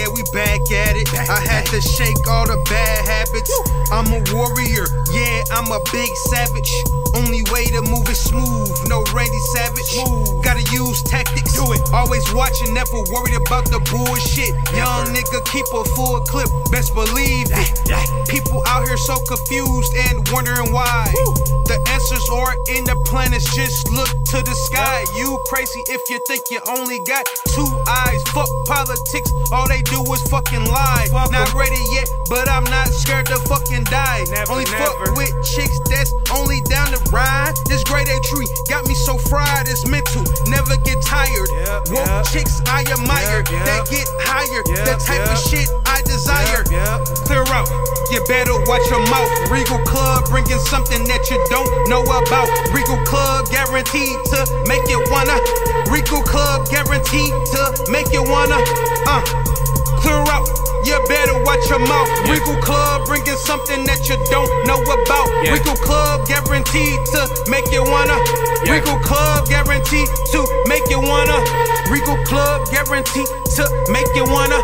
yeah, we back at it. I had to shake all the bad habits. I'm a warrior, yeah, I'm a big savage. Only way to move is smooth, no Randy Savage. Move. Gotta use tactics. Do it. Always watching, never worried about the bullshit. Young nigga, keep a full clip, best believe it. So confused and wondering why. The answers are in the planets, just look to the sky. You crazy if you think you only got two eyes. Fuck politics, all they do is fucking lie. Fuck not ready yet, but I'm not scared to fucking die. Never, only never. fuck with chicks that's only down the ride. This grade A tree got me so fried, it's mental. Tired. Yep, Woke yep. chicks I admire, Yep, they get higher. The type of shit I desire. Clear out. You better watch your mouth. Regal Club bringing something that you don't know about. Regal Club guaranteed to make you wanna. Regal Club guaranteed to make you wanna. Uh, clear out. You better watch your mouth. Regal Club bringing something that you don't know about. Yeah. Regal Club guaranteed to make you wanna. Yeah. Regal Club guaranteed to make you wanna. Regal Club guaranteed to make you wanna.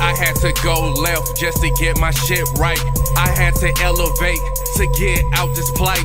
I had to go left just to get my shit right. I had to elevate to get out this plight.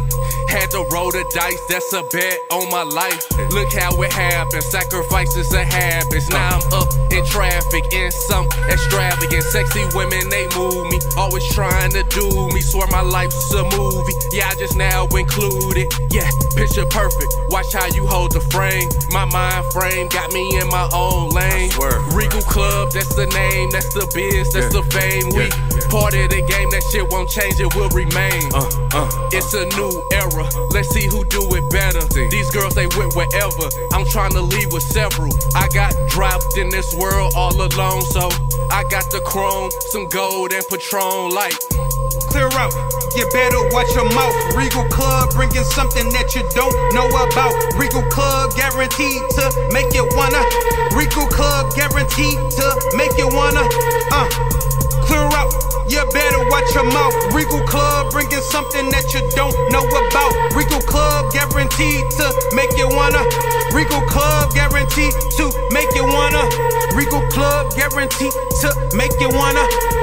Had to roll the dice, that's a bet on my life. Look how it happened, sacrifices are habits. Now I'm up in traffic in some extravagant. Sexy women, they move me. Always trying to do me. Swear my life's a movie. Yeah, I just now included. Yeah, picture perfect. Watch how you hold the frame. My mind frame got me in my own lane. Regal Club, that's the name, that's the biz, that's the fame. We part of the game, that shit won't change, it will remain. Uh, uh. It's a new era, let's see who do it better. These girls, they went wherever. I'm trying to leave with several. I got dropped in this world all alone, so I got the chrome, some gold, and Patron light. clear out. You better watch your mouth. Regal Club bringing something that you don't know about. Regal Club guaranteed to make you wanna. Regal Club guaranteed to make you wanna. Uh, your mouth. Regal Club bringing something that you don't know about. Regal Club guaranteed to make you wanna. Regal Club guaranteed to make you wanna. Regal Club guaranteed to make you wanna.